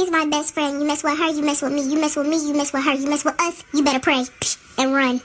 She's my best friend. You mess with her, you mess with me. You mess with me, you mess with her. You mess with us, you better pray and run.